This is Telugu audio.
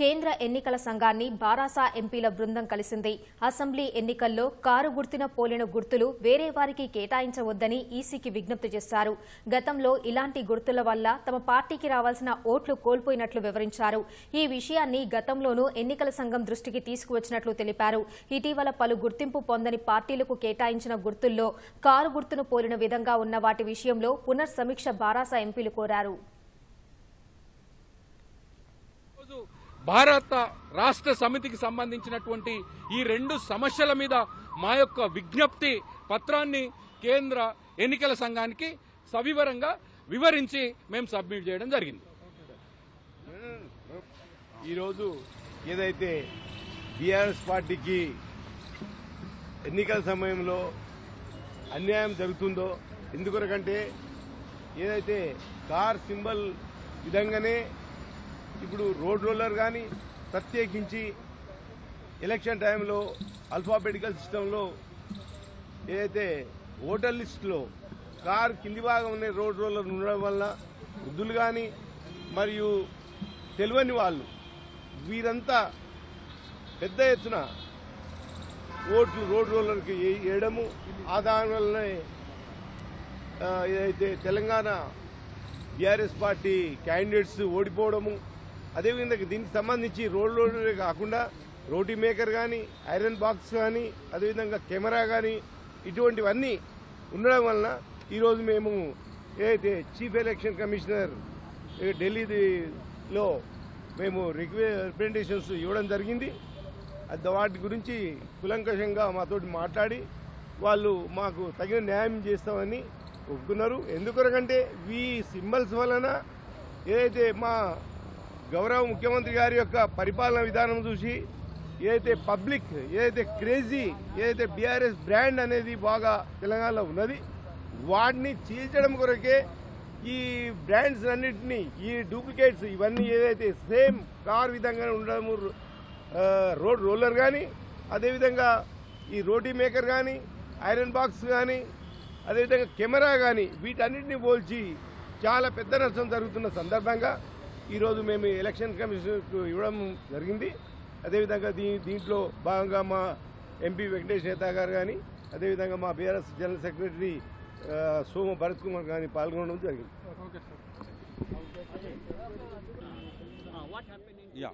కేంద్ర ఎన్నికల సంఘాన్ని బారాసా ఎంపీల బృందం కలిసింది. అసెంబ్లీ ఎన్నికల్లో కారు గుర్తున పోలిన గుర్తులు వేరే వారికి కేటాయించవద్దని ఈసీకి విజ్ఞప్తి చేశారు. గతంలో ఇలాంటి గుర్తుల వల్ల తమ పార్టీకి రావాల్సిన ఓట్లు కోల్పోయినట్లు వివరించారు. ఈ విషయాన్ని గతంలోనూ ఎన్నికల సంఘం దృష్టికి తీసుకువచ్చినట్లు తెలిపారు. ఇటీవల పలు గుర్తింపు పొందని పార్టీలకు కేటాయించిన గుర్తుల్లో కారు గుర్తును పోలిన విధంగా ఉన్న వాటి విషయంలో పునర్సమీక్ష బారాసా ఎంపీలు కోరారు. భారత రాష్ట్ర సమితికి సంబంధించినటువంటి ఈ రెండు సమస్యల మీద మా యొక్క విజ్ఞప్తి పత్రాన్ని కేంద్ర ఎన్నికల సంఘానికి సవివరంగా వివరించి మేము సబ్మిట్ చేయడం జరిగింది. ఈరోజు ఏదైతే బీఆర్ఎస్ పార్టీకి ఎన్నికల సమయంలో అన్యాయం జరుగుతుందో ఎందుకొరకంటే ఏదైతే కార్ సింబల్ విధంగానే ఇప్పుడు రోడ్ రోలర్ కానీ ప్రత్యేకించి ఎలక్షన్ టైంలో అల్ఫాబెటికల్ సిస్టంలో ఏదైతే ఓటర్ లిస్టులో కార్ కింది భాగం ఉన్న రోడ్ రోలర్ ఉండడం వల్ల వృద్ధులు కానీ మరియు తెలియని వాళ్ళు వీరంతా పెద్ద ఎత్తున ఓట్లు రోడ్ రోలర్కి వేయడము ఆ దాని వల్లనే ఏదైతే తెలంగాణ బీఆర్ఎస్ పార్టీ క్యాండిడేట్స్ ఓడిపోవడము అదేవిధంగా దీనికి సంబంధించి రోడ్ రోలరే కాకుండా రోటీ మేకర్ కానీ ఐరన్ బాక్స్ కానీ అదేవిధంగా కెమెరా కానీ ఇటువంటివన్నీ ఉండడం వలన ఈరోజు మేము ఏదైతే చీఫ్ ఎలక్షన్ కమిషనర్ ఢిల్లీలో మేము రిప్రజెంటేషన్స్ ఇవ్వడం జరిగింది. అది వాటి గురించి కులంకషంగా మాతోటి మాట్లాడి వాళ్ళు మాకు తగిన న్యాయం చేస్తామని ఒప్పుకున్నారు. ఎందుకొరకంటే ఈ సింబల్స్ వలన ఏదైతే మా గౌరవ ముఖ్యమంత్రి గారి యొక్క పరిపాలన విధానం చూసి ఏదైతే పబ్లిక్ ఏదైతే క్రేజీ ఏదైతే బీఆర్ఎస్ బ్రాండ్ అనేది బాగా తెలంగాణలో ఉన్నది వాటిని చీల్చడం కొరకే ఈ బ్రాండ్స్ అన్నింటినీ ఈ డూప్లికేట్స్ ఇవన్నీ ఏదైతే సేమ్ కార్ విధంగా ఉండడము రోడ్ రోలర్ కానీ అదేవిధంగా ఈ రోటీ మేకర్ కానీ ఐరన్ బాక్స్ కానీ అదేవిధంగా కెమెరా కానీ వీటన్నిటిని పోల్చి చాలా పెద్ద నష్టం జరుగుతున్న సందర్భంగా ఈరోజు మేము ఎలక్షన్ కమిషనర్కు ఇవ్వడం జరిగింది. అదేవిధంగా దీ దీంట్లో భాగంగా మా ఎంపీ వెంకటేష్ నేత గారు కానీ అదేవిధంగా మా BRS general secretary Soma Bharat Kumar కానీ పాల్గొనడం జరిగింది. యా